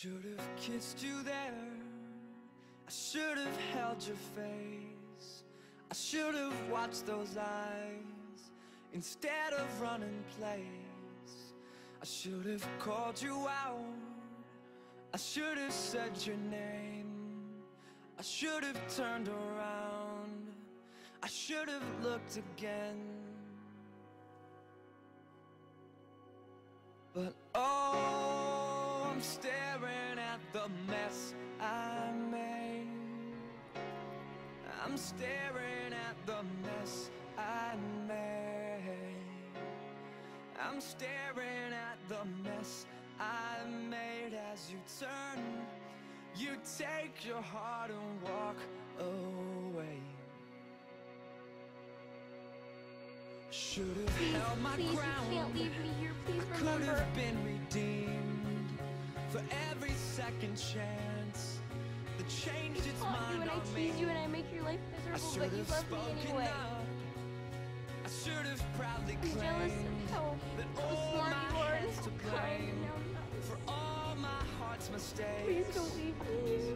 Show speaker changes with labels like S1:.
S1: should have kissed you there. I should have held your face. I should have watched those eyes instead of running place. I should have called you out. I should have said your name. I should have turned around. I should have looked again. But I'm staring at the mess I made. I'm staring at the mess I made. I'm staring at the mess I made as you turn. You take your heart and walk away. Should have held my
S2: please,
S1: ground.
S2: you can't leave me here. Please
S1: I could
S2: remember.
S1: have been redeemed for every second chance that changed its
S2: I taught you
S1: mind
S2: and I tease you and I make your life miserable, but you love me anyway.
S1: up. I should have proudly
S2: I'm jealous
S1: claimed
S2: of how,
S1: that
S2: how
S1: all
S2: smart
S1: my
S2: you are and how
S1: to
S2: kind and
S1: blame
S2: how nice.
S1: for all my heart's mistakes.
S2: Please don't leave me